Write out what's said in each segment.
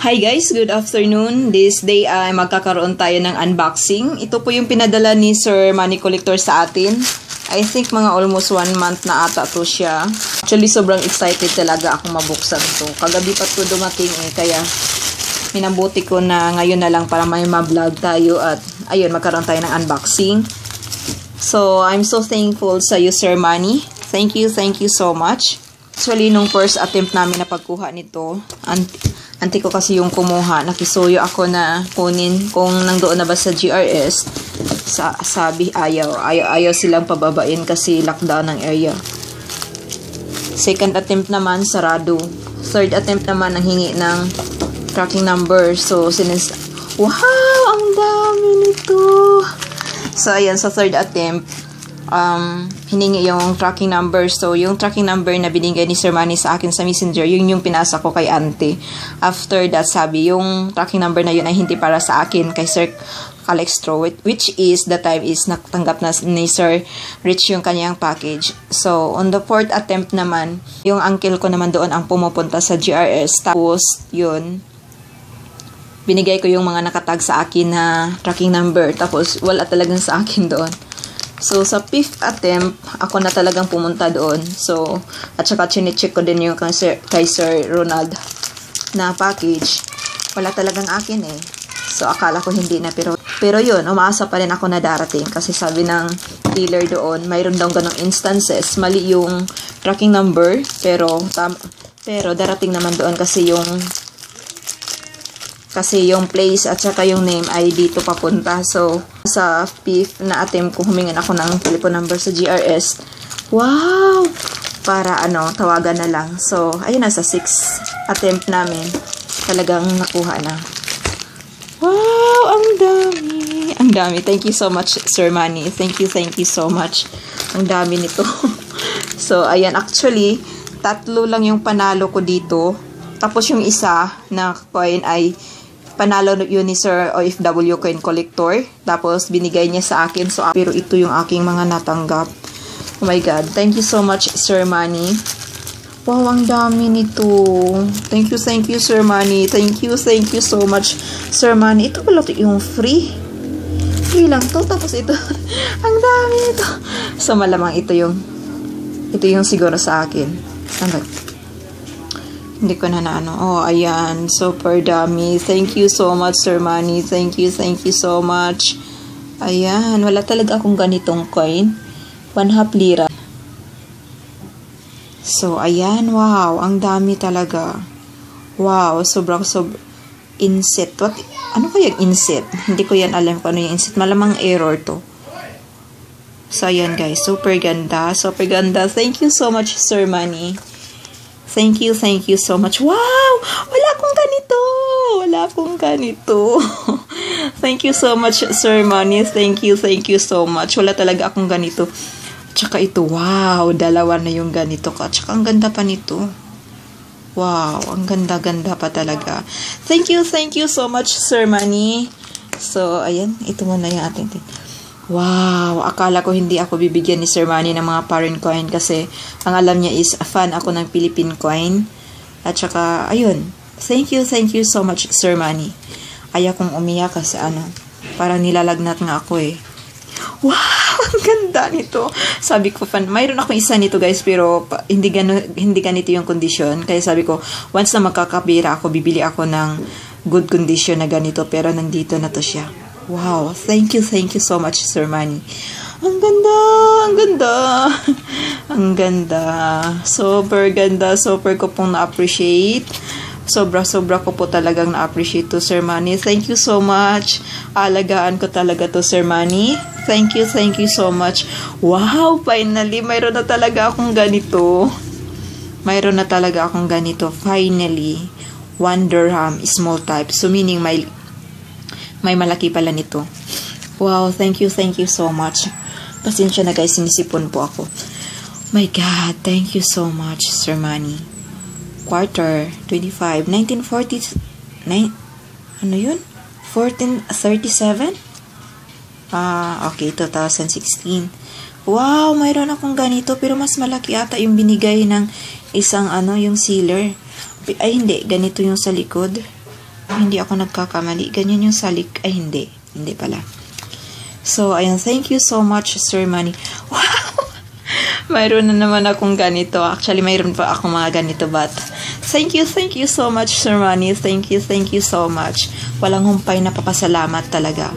Hi guys, good afternoon. This day ay magkakaroon tayo ng unboxing. Ito po yung pinadala ni Sir Money Collector sa atin. I think mga almost one month na ata to siya. Actually, sobrang excited talaga ako mabuksan to. Kagabi pa to dumating eh, kaya minabuti ko na ngayon na lang para may ma-vlog tayo at ayun, magkaroon tayo ng unboxing. So, I'm so thankful sa you, Sir Manny. Thank you, thank you so much. Actually, nung first attempt namin na pagkuha nito, Anti ko kasi yung kumuha. Nakisuyo ako na kunin kung nandoon na ba sa GRS. Sa, sabi ayaw. Ayaw, ayaw silang pababain kasi lockdown ng area. Second attempt naman, sarado. Third attempt naman, ang hingi ng tracking number. So, sinins... Wow! Ang dami nito! So, ayan, sa third attempt, um, hiningi yung tracking number. So, yung tracking number na binigay ni Sir Manny sa akin sa messenger, yun yung pinasa ko kay auntie. After that, sabi, yung tracking number na yun ay hindi para sa akin, kay Sir Calextro, which is, the time is natanggap na ni Sir Rich yung kanyang package. So, on the fourth attempt naman, yung uncle ko naman doon ang pumupunta sa GRS. Tapos, yun, binigay ko yung mga nakatag sa akin na tracking number. Tapos, wala talagang sa akin doon. So, sa fifth attempt, ako na talagang pumunta doon. So, at saka chinecheck ko din yung kay Sir, Ronald na package. Wala talagang akin eh. So, akala ko hindi na. Pero, pero yun, umaasa pa rin ako na darating. Kasi sabi ng dealer doon, mayroon daw ganong instances. Mali yung tracking number. Pero, tam, pero darating naman doon kasi yung kasi yung place at saka yung name ay dito papunta. So, sa fifth na attempt ko humingan ako ng telephone number sa GRS. Wow! Para ano, tawagan na lang. So, ayun na sa sixth attempt namin. Talagang nakuha na. Wow! Ang dami! Ang dami. Thank you so much, Sir Manny. Thank you, thank you so much. Ang dami nito. so, ayan. Actually, tatlo lang yung panalo ko dito. Tapos yung isa na coin ay panalo yun ni Sir OFW Coin Collector. Tapos, binigay niya sa akin. So, pero ito yung aking mga natanggap. Oh my God. Thank you so much, Sir Manny. Wow, ang dami nito. Thank you, thank you, Sir Manny. Thank you, thank you so much, Sir Manny. Ito pala yung free. Free lang to. Tapos ito, ang dami nito. So, malamang ito yung, ito yung siguro sa akin. Hanggang, hindi ko na naano. Oh, ayan. Super dami. Thank you so much, Sir Manny. Thank you, thank you so much. Ayan. Wala talaga akong ganitong coin. One half lira. So, ayan. Wow. Ang dami talaga. Wow. Sobrang, sobrang inset. What? Ano kaya yung inset? Hindi ko yan alam kung ano yung inset. Malamang error to. So, ayan guys. Super ganda. Super ganda. Thank you so much, Sir Manny. Thank you, thank you so much. Wow! Wala akong ganito! Wala akong ganito. thank you so much, Sir Manny. Thank you, thank you so much. Wala talaga akong ganito. Tsaka ito, wow! Dalawa na yung ganito ka. Tsaka ang ganda pa nito. Wow! Ang ganda-ganda pa talaga. Thank you, thank you so much, Sir Manny. So, ayan. Ito muna yung ating Wow! Akala ko hindi ako bibigyan ni Sir Manny ng mga foreign coin kasi ang alam niya is fan ako ng Philippine coin. At saka, ayun. Thank you, thank you so much, Sir Manny. Ayaw kong umiyak kasi ano, parang nilalagnat nga ako eh. Wow! Ang ganda nito. Sabi ko, fan, mayroon ako isa nito guys, pero hindi, gano, hindi ganito yung condition. Kaya sabi ko, once na magkakabira ako, bibili ako ng good condition na ganito, pero nandito na to siya. Wow, thank you, thank you so much, Sir Manny. Ang ganda, ang ganda, ang ganda. Super ganda, super ko pong na-appreciate. Sobra-sobra ko po talagang na-appreciate to, Sir Manny. Thank you so much. Alagaan ko talaga to, Sir Manny. Thank you, thank you so much. Wow, finally, mayroon na talaga akong ganito. Mayroon na talaga akong ganito. Finally, one dirham, small type. So, meaning may may malaki pala nito. Wow, thank you, thank you so much. Pasensya na guys, sinisipon po ako. My God, thank you so much, Sir Manny. Quarter, 25, 1940, nine, ano yun? 1437? Ah, okay, 2016. Wow, mayroon akong ganito, pero mas malaki ata yung binigay ng isang ano, yung sealer. Ay, hindi, ganito yung sa likod. Hindi ako nagkakamali. Ganyan yung salik. Ay, hindi. Hindi pala. So, ayan. Thank you so much, Sir Manny. Wow! mayroon na naman akong ganito. Actually, mayroon pa ako mga ganito, but thank you, thank you so much, Sir Manny. Thank you, thank you so much. Walang humpay na papasalamat talaga.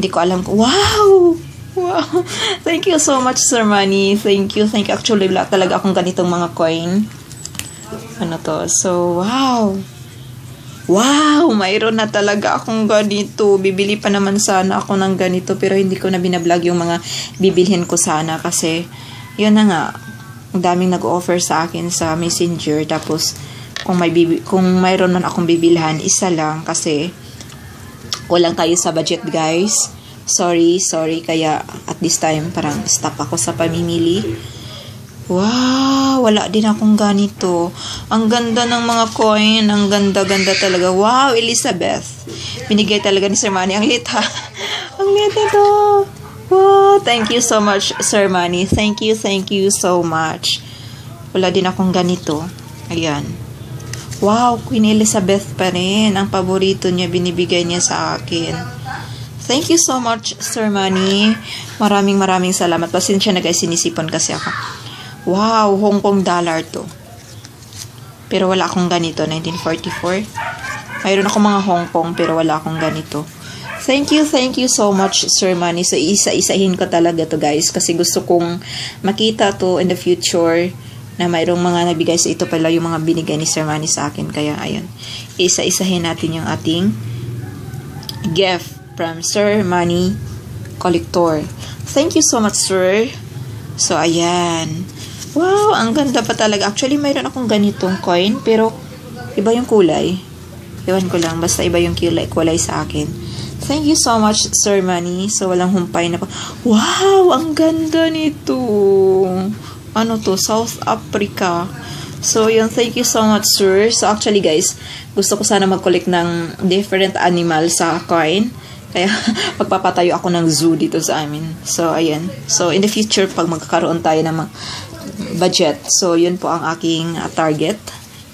Hindi ko alam. Wow! Wow! Thank you so much, Sir Manny. Thank you, thank you. Actually, wala talaga akong ganitong mga coin. Ano to? So, wow! Wow! Mayroon na talaga akong ganito. Bibili pa naman sana ako ng ganito pero hindi ko na binablog yung mga bibilhin ko sana kasi yun na nga, ang daming nag-offer sa akin sa messenger. Tapos, kung may bibi, kung mayroon man akong bibilhan, isa lang kasi kulang tayo sa budget guys. Sorry, sorry. Kaya at this time, parang stop ako sa pamimili. Wow, wala din akong ganito. Ang ganda ng mga coin. Ang ganda-ganda talaga. Wow, Elizabeth. Binigay talaga ni Sir Manny. Ang lit ha. ang lit ito. Wow, thank you so much, Sir Manny. Thank you, thank you so much. Wala din akong ganito. Ayan. Wow, Queen Elizabeth pa rin. Ang paborito niya, binibigay niya sa akin. Thank you so much, Sir Manny. Maraming maraming salamat. Pasensya na guys, sinisipon kasi ako. Wow, Hong Kong dollar to. Pero wala akong ganito, 1944. Mayroon akong mga Hong Kong, pero wala akong ganito. Thank you, thank you so much, Sir Manny. So, isa-isahin ko talaga to guys kasi gusto kong makita to in the future na mayroong mga nabigay sa ito pala yung mga binigay ni Sir Manny sa akin. Kaya, ayun. Isa-isahin natin yung ating gift from Sir Manny Collector. Thank you so much, sir. So, ayan. Wow, ang ganda pa talaga. Actually, mayroon akong ganitong coin, pero iba yung kulay. Iwan ko lang, basta iba yung kulay, kulay sa akin. Thank you so much, Sir Manny. So, walang humpay na pa. Wow! Ang ganda nito! Ano to? South Africa. So, yun. Thank you so much, sir. So, actually, guys, gusto ko sana mag-collect ng different animal sa coin. Kaya, magpapatayo ako ng zoo dito sa amin. So, ayan. So, in the future, pag magkakaroon tayo ng budget, so, yun po ang aking target.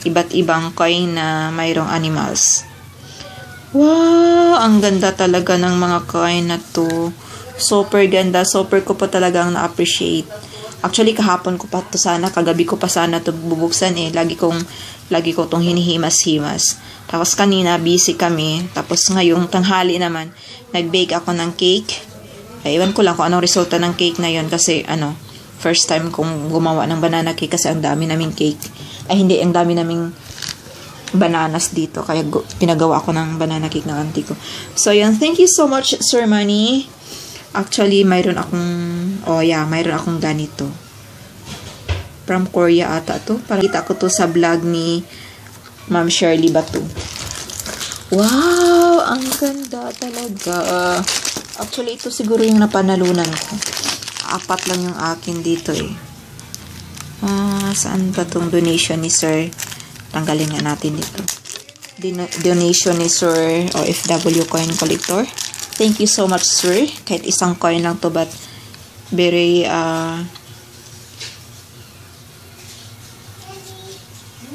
Iba't ibang coin na mayroong animals. Wow! Ang ganda talaga ng mga coin na to. Super ganda. Super ko pa talagang na-appreciate. Actually, kahapon ko pa to sana. Kagabi ko pa sana to bubuksan eh. Lagi kong, lagi ko tong hinihimas-himas. Tapos kanina, busy kami. Tapos ngayong tanghali naman, nag-bake ako ng cake. Ay, ko lang kung anong resulta ng cake na yon kasi ano, first time kong gumawa ng banana cake kasi ang dami naming cake. Ay, hindi, ang dami naming bananas dito. Kaya pinagawa ko ng banana cake ng auntie ko. So, yan. Thank you so much, Sir Manny. Actually, mayroon akong, oh yeah, mayroon akong ganito. From Korea ata to. Para kita ko to sa vlog ni Ma'am Shirley Batu. Wow! Ang ganda talaga. Actually, ito siguro yung napanalunan ko. Apat lang yung akin dito eh. Ah, saan ba tong donation ni Sir? Tanggalin nga natin dito. Donation ni Sir OFW Coin Collector. Thank you so much, sir. Kahit isang coin lang to, but very, uh,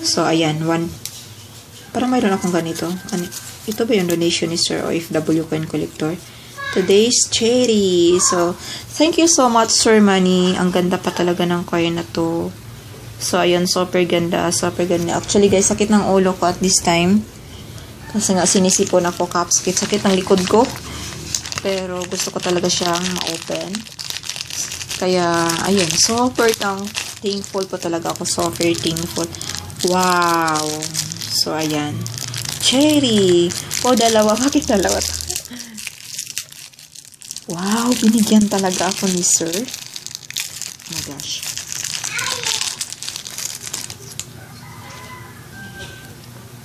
so, ayan, one, parang mayroon akong ganito. Ano, ito ba yung donation ni Sir OFW Coin Collector? Today's cherry. So, thank you so much, Sir Money. Ang ganda pa talaga ng coin na to. So, ayun, super ganda, super ganda. Actually, guys, sakit ng ulo ko at this time. Kasi nga, sinisipon ako, capskit. Sakit ng likod ko. Pero, gusto ko talaga siyang ma-open. Kaya, ayun, super thankful po talaga ako. Super thankful. Wow! So, ayan. Cherry! O, dalawa. Bakit dalawa? Wow! Binigyan talaga ako ni sir. Oh my gosh.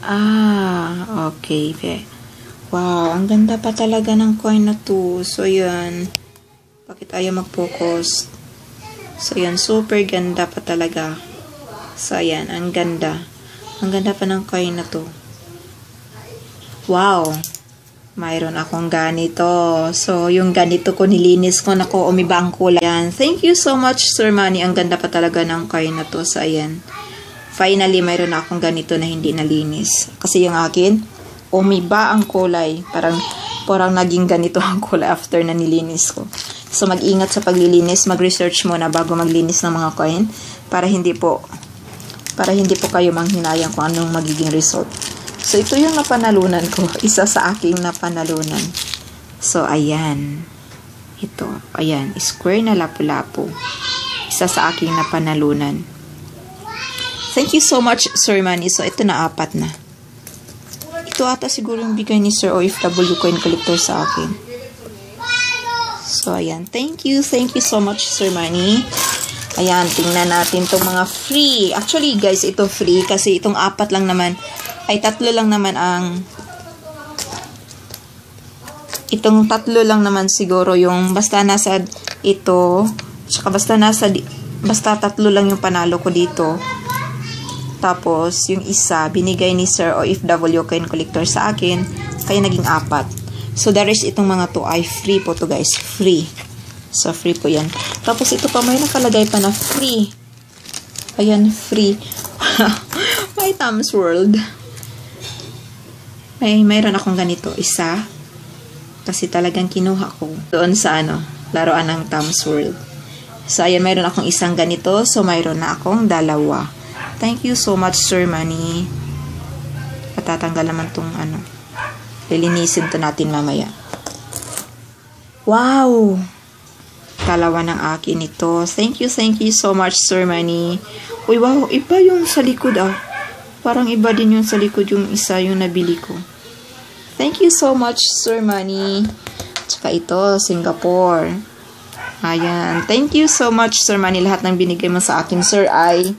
Ah, okay. Wow, ang ganda pa talaga ng coin na to. So, yan. Bakit ayaw mag-focus? So, yan. Super ganda pa talaga. So, yan. Ang ganda. Ang ganda pa ng coin na to. Wow. Mayroon akong ganito. So, yung ganito ko, nilinis ko na ko, umiba ang kulay. Yan. Thank you so much, Sir Manny. Ang ganda pa talaga ng coin na to. So, ayan finally, mayroon akong ganito na hindi nalinis. Kasi yung akin, umiba ang kulay. Parang, parang naging ganito ang kulay after na nilinis ko. So, mag-ingat sa paglilinis. Mag-research muna bago maglinis ng mga coin para hindi po para hindi po kayo manghinayang kung anong magiging result. So, ito yung napanalunan ko. Isa sa aking napanalunan. So, ayan. Ito. Ayan. Square na lapu-lapu. Isa sa aking napanalunan. Thank you so much, Sir Manny. So, ito na apat na. Ito ata siguro yung bigay ni Sir OFW Coin Collector sa akin. So, ayan. Thank you. Thank you so much, Sir Manny. Ayan, tingnan natin itong mga free. Actually, guys, ito free kasi itong apat lang naman, ay tatlo lang naman ang itong tatlo lang naman siguro yung basta nasa ito, tsaka basta nasa, basta tatlo lang yung panalo ko dito. Tapos, yung isa, binigay ni Sir o if W Coin Collector sa akin, kaya naging apat. So, the rest itong mga to ay free po to guys. Free. So, free po yan. Tapos, ito pa, may nakalagay pa na free. Ayan, free. My Tom's World. May, mayroon akong ganito. Isa. Kasi talagang kinuha ko. Doon sa ano, laruan ng Tom's World. So, ayan, mayroon akong isang ganito. So, mayroon na akong dalawa. Thank you so much, Sir Manny. Patatanggal naman tong ano. Lilinisin to natin mamaya. Wow! Dalawa ng akin ito. Thank you, thank you so much, Sir Manny. Uy, wow, iba yung sa likod ah. Parang iba din yung sa likod yung isa yung nabili ko. Thank you so much, Sir Manny. Tsaka ito, Singapore. Ayan. Thank you so much, Sir Manny. Lahat ng binigay mo sa akin, Sir, ay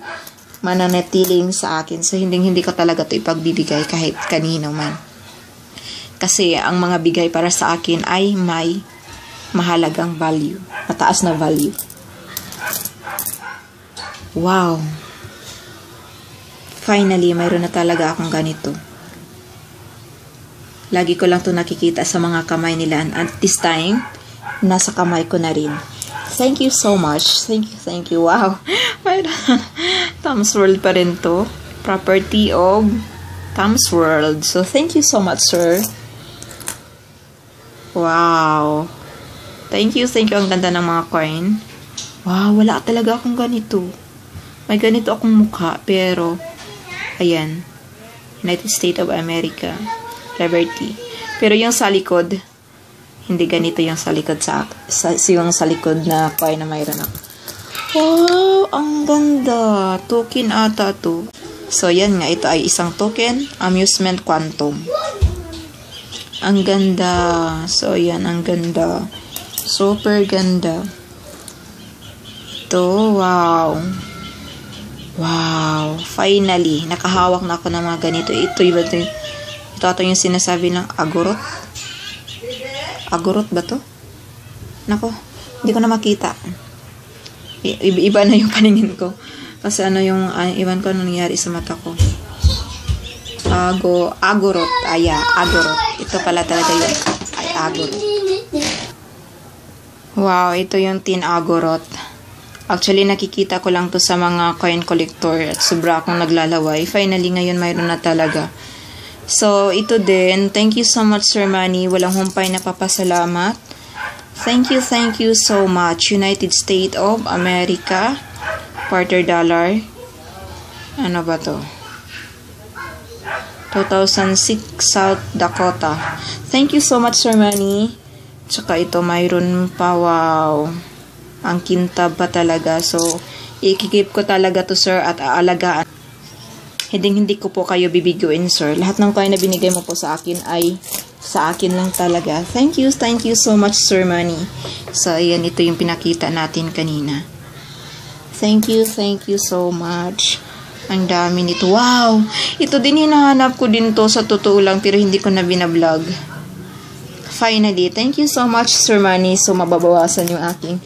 mananatiling sa akin. So, hindi, hindi ko talaga to ipagbibigay kahit kanino man. Kasi, ang mga bigay para sa akin ay may mahalagang value. Mataas na value. Wow. Finally, mayroon na talaga akong ganito. Lagi ko lang to nakikita sa mga kamay nila. At this time, nasa kamay ko na rin. Thank you so much. Thank you, thank you. Wow. Tom's World pa rin to. Property of Tom's World. So, thank you so much, sir. Wow. Thank you, thank you. Ang ganda ng mga coin. Wow, wala talaga akong ganito. May ganito akong mukha, pero, ayan. United States of America. Liberty. Pero yung sa likod, hindi ganito yung sa likod sa, sa yung sa likod na coin na mayroon ako. Wow, ang ganda. Token ata to. So, yan nga. Ito ay isang token. Amusement Quantum. Ang ganda. So, yan. Ang ganda. Super ganda. Ito, wow. Wow. Finally, nakahawak na ako ng mga ganito. Ito, iba ito. Ito ito yung sinasabi ng agorot. Agorot ba to? Nako, hindi ko na makita. I iba na yung paningin ko. Kasi ano yung, uh, iwan ko nangyari sa mata ko. Ago, agorot. Aya, agorot. Ito pala talaga yun. Ay, agorot. Wow, ito yung tin agorot. Actually, nakikita ko lang to sa mga coin collector at sobra akong naglalaway. Finally, ngayon mayroon na talaga. So, ito din. Thank you so much, Sir Manny. Walang humpay na papasalamat. Thank you, thank you so much. United States of America. Quarter dollar. Ano ba to? 2006 South Dakota. Thank you so much, Sir Manny. Tsaka ito, mayroon pa, wow. Ang kintab pa talaga. So, ikikip ko talaga to, sir, at aalagaan. Hindi, hindi ko po kayo bibiguin, sir. Lahat ng kayo na binigay mo po sa akin ay sa akin lang talaga. Thank you, thank you so much, Sir Manny. So, ayan, ito yung pinakita natin kanina. Thank you, thank you so much. Ang dami nito. Wow! Ito din hinahanap ko din to sa totoo lang pero hindi ko na binablog. Finally, thank you so much, Sir Manny. So, mababawasan yung aking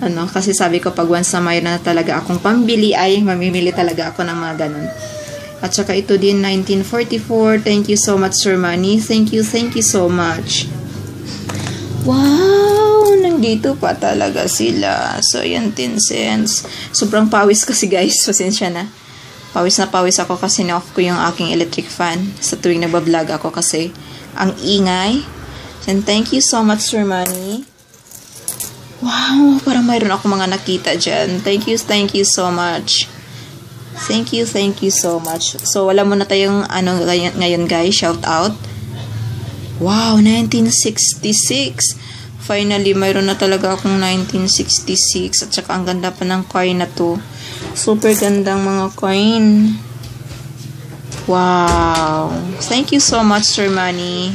ano, kasi sabi ko pag once na mayroon na talaga akong pambili ay mamimili talaga ako ng mga ganun. At saka ito din 1944. Thank you so much Sir Manny. Thank you, thank you so much. Wow! Nandito pa talaga sila. So, yan 10 cents. Sobrang pawis kasi guys. Pasensya na. Pawis na pawis ako kasi na-off ko yung aking electric fan sa tuwing nagbablog ako kasi ang ingay. And thank you so much, Sir Manny. Wow, parang mayroon ako mga nakita dyan. Thank you, thank you so much. Thank you, thank you so much. So, wala muna tayong ano ngayon guys, shout out. Wow, 1966. Finally, mayroon na talaga akong 1966. At saka ang ganda pa ng coin na to. Super gandang mga coin. Wow. Thank you so much, Sir Manny.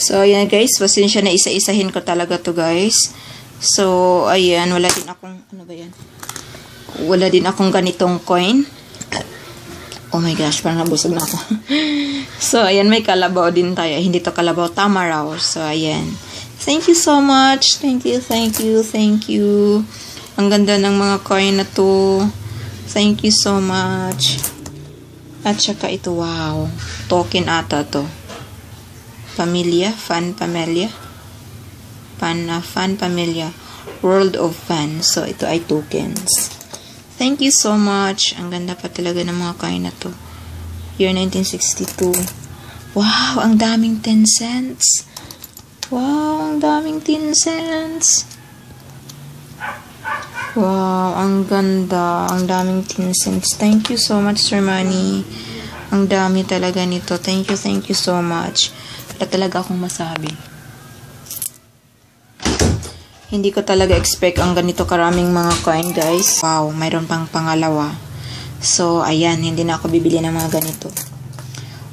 So, ayan guys. Pasensya na isa-isahin ko talaga to guys. So, ayan. Wala din akong, ano ba yan? Wala din akong ganitong coin. Oh my gosh, parang nabusog na ako. so, ayan, may kalabaw din tayo. Hindi to kalabaw, tama raw. So, ayan. Thank you so much. Thank you, thank you, thank you. Ang ganda ng mga coin na to. Thank you so much. At saka ito, wow. Token ata to. Pamilya, fan pamilya. Fan, uh, fan pamilya. World of Fan. So, ito ay tokens. Thank you so much. Ang ganda pa talaga ng mga kain na to. Year 1962. Wow, ang daming 10 cents. Wow, ang daming 10 cents. Wow, ang ganda. Ang daming 10 cents. Thank you so much, Sir Manny. Ang dami talaga nito. Thank you, thank you so much. Wala talaga akong masabi. Hindi ko talaga expect ang ganito karaming mga coin, guys. Wow, mayroon pang pangalawa. So, ayan, hindi na ako bibili ng mga ganito.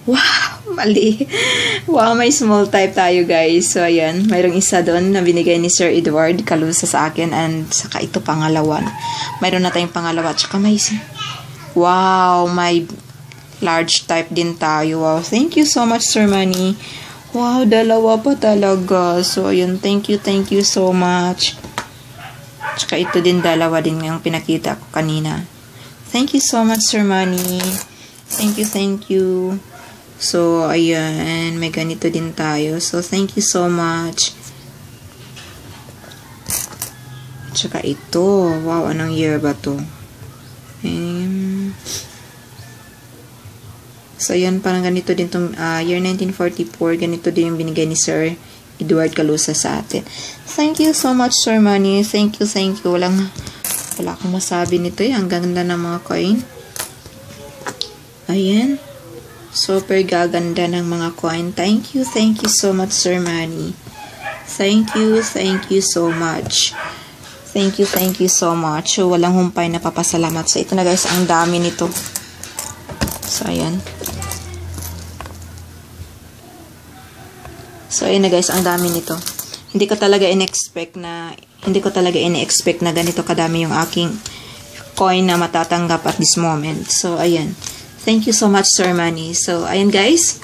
Wow, mali. Wow, may small type tayo, guys. So, ayan, mayroong isa doon na binigay ni Sir Edward Kalusa sa akin. And, saka ito pangalawa. Mayroon na tayong pangalawa. Tsaka may, wow, may large type din tayo. Wow, thank you so much, Sir Manny. Wow, dalawa pa talaga. So, ayun, thank you, thank you so much. Tsaka ito din, dalawa din yung pinakita ko kanina. Thank you so much, Sir Manny. Thank you, thank you. So, ayan, may ganito din tayo. So, thank you so much. Tsaka ito. Wow, anong year ba to? Um, So, yan, parang ganito din itong uh, year 1944. Ganito din yung binigay ni Sir Edward Calusa sa atin. Thank you so much, Sir Manny. Thank you, thank you. Walang, wala akong masabi nito. Eh. Ang ganda ng mga coin. Ayan. Super gaganda ng mga coin. Thank you, thank you so much, Sir Manny. Thank you, thank you so much. Thank you, thank you so much. So, walang humpay na papasalamat. So, ito na guys, ang dami nito. So, ayan. So, ayun na guys, ang dami nito. Hindi ko talaga in-expect na, hindi ko talaga in-expect na ganito kadami yung aking coin na matatanggap at this moment. So, ayan. Thank you so much, Sir Manny. So, ayan guys.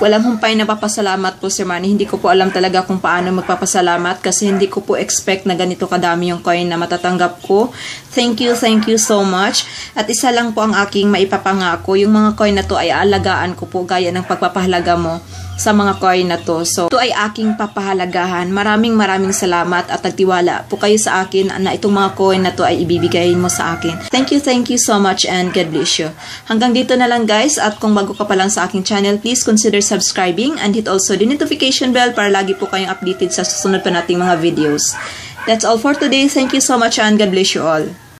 Walang humpay na papasalamat po, Sir Manny. Hindi ko po alam talaga kung paano magpapasalamat kasi hindi ko po expect na ganito kadami yung coin na matatanggap ko. Thank you, thank you so much. At isa lang po ang aking maipapangako. Yung mga coin na to ay alagaan ko po gaya ng pagpapahalaga mo sa mga coin na to. So, ito ay aking papahalagahan. Maraming maraming salamat at nagtiwala po kayo sa akin na itong mga coin na to ay ibibigay mo sa akin. Thank you, thank you so much and God bless you. Hanggang dito na lang guys at kung bago ka pa lang sa aking channel, please consider subscribing and hit also the notification bell para lagi po kayong updated sa susunod pa nating mga videos. That's all for today. Thank you so much and God bless you all.